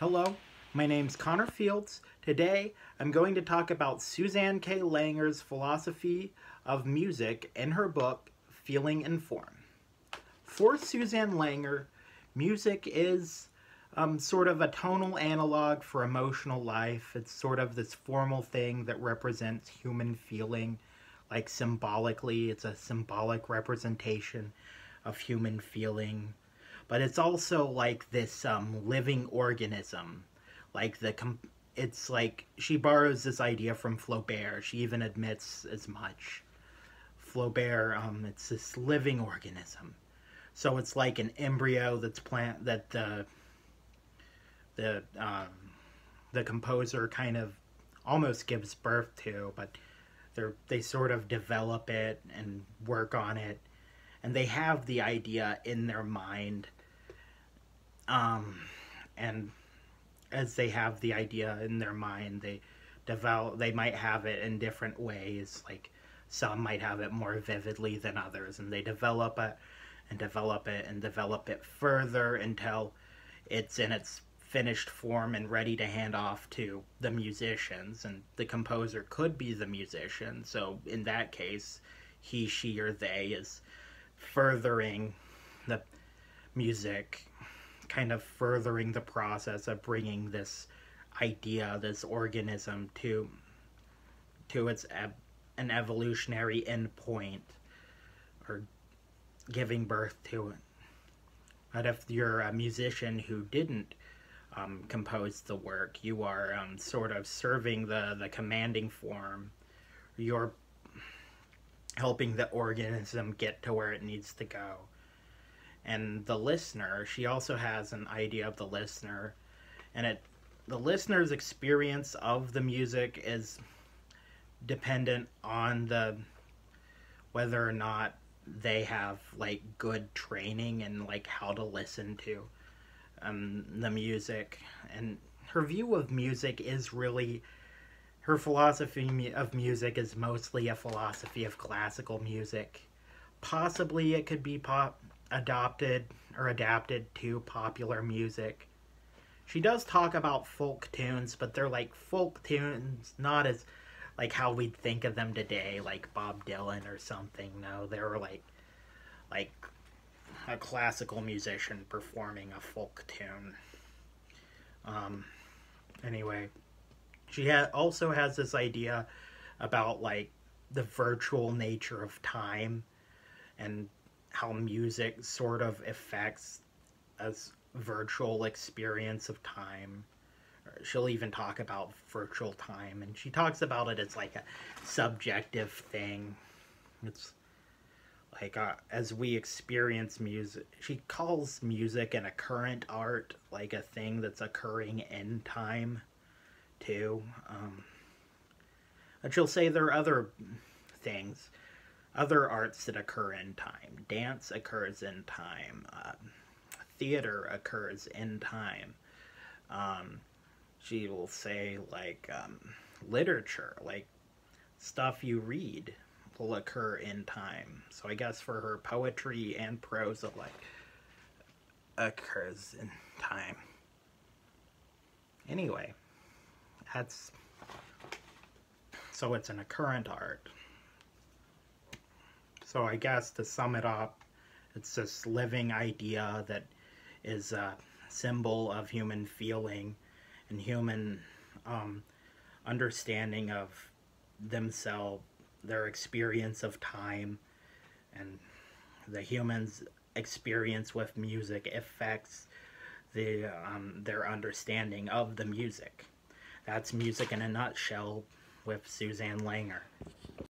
Hello, my name's Conner Fields. Today I'm going to talk about Susanne K. Langer's philosophy of music in her book Feeling and Form. For Susanne Langer, music is um, sort of a tonal analog for emotional life. It's sort of this formal thing that represents human feeling, like symbolically, it's a symbolic representation of human feeling but it's also like this um, living organism. Like the it's like she borrows this idea from Flaubert. She even admits as much. Flaubert, um, it's this living organism. So it's like an embryo that's plant that the the um, the composer kind of almost gives birth to, but they they sort of develop it and work on it, and they have the idea in their mind um, and as they have the idea in their mind, they develop. They might have it in different ways. Like some might have it more vividly than others, and they develop it and develop it and develop it further until it's in its finished form and ready to hand off to the musicians and the composer could be the musician so in that case he she or they is furthering the music kind of furthering the process of bringing this idea, this organism to to its ev- an evolutionary endpoint or giving birth to it. But if you're a musician who didn't um, compose the work, you are um, sort of serving the, the commanding form. You're helping the organism get to where it needs to go. And the listener she also has an idea of the listener. And it the listener's experience of the music is dependent on the whether or not they have like good training and like how to listen to um, the music. And her view of music is really her philosophy of music is mostly a philosophy of classical music possibly it could be pop adopted or adapted to popular music. She does talk about folk tunes, but they're like folk tunes, not as like how we'd think of them today, like Bob Dylan or something. No, they're like like a classical musician performing a folk tune. Um, anyway, she ha- also has this idea about like the virtual nature of time and how music sort of affects a virtual experience of time. She'll even talk about virtual time, and she talks about it as like a subjective thing. It's like uh, as we experience music, she calls music an occurrent art, like a thing that's occurring in time, too. Um, and she'll say there are other things other arts that occur in time. Dance occurs in time. Uh, theater occurs in time. Um, she will say, like, um, literature, like stuff you read, will occur in time. So I guess for her, poetry and prose alike occurs in time. Anyway, that's so it's an occurrent art. So I guess to sum it up, it's this living idea that is a symbol of human feeling and human um, understanding of themselves, their experience of time, and the human's experience with music affects the um, their understanding of the music. That's music in a nutshell with Susanne Langer.